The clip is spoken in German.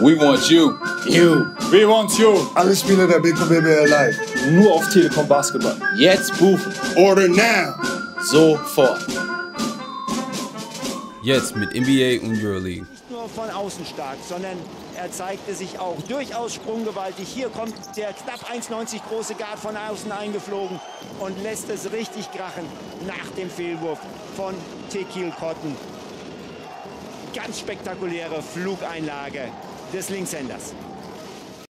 We want you. You. We want you. Alle Spiele der BKBBL live. Nur auf Telekom Basketball. Jetzt buchen. Order now. Sofort. Jetzt mit NBA und Euroleague. Nicht nur von außen stark, sondern er zeigte sich auch durchaus sprunggewaltig. Hier kommt der knapp 1,90 große Guard von außen eingeflogen und lässt es richtig krachen nach dem Fehlwurf von Tekil Cotton. Ganz spektakuläre Flugeinlage des Linkshänders.